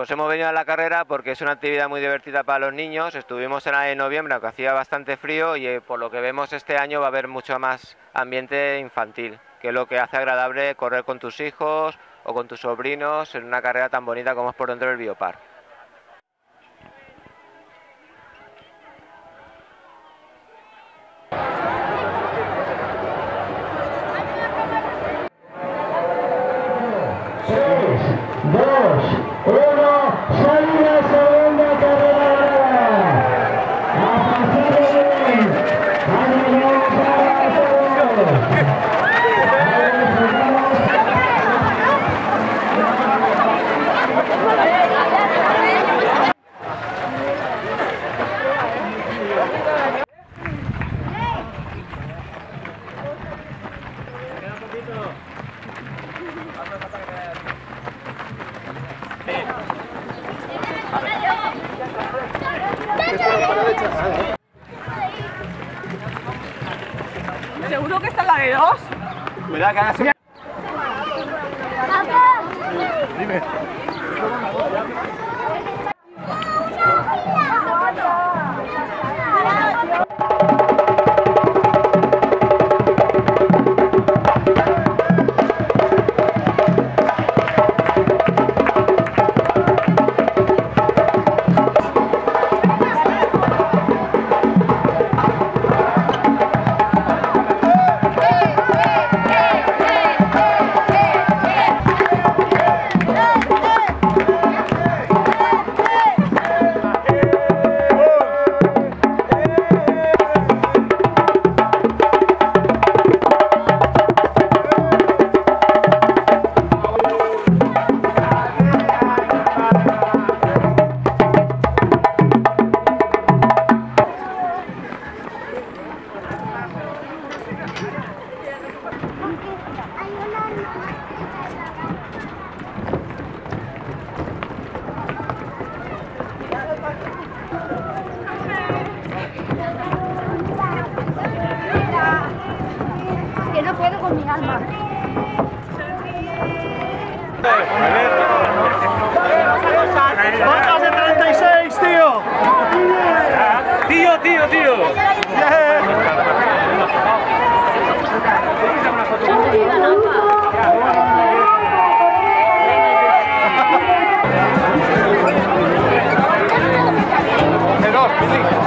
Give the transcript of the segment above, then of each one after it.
Pues hemos venido a la carrera porque es una actividad muy divertida para los niños. Estuvimos en de noviembre, aunque hacía bastante frío, y eh, por lo que vemos este año va a haber mucho más ambiente infantil, que es lo que hace agradable correr con tus hijos o con tus sobrinos en una carrera tan bonita como es por dentro del biopar. dos, uno, Show ¿Seguro que está la de dos? Cuidado que hagas Que ¡Marcas de 36, tío! Tío, tío, tío. En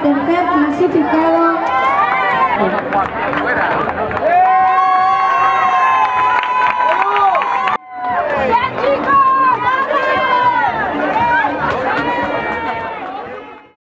dan Pep masih di.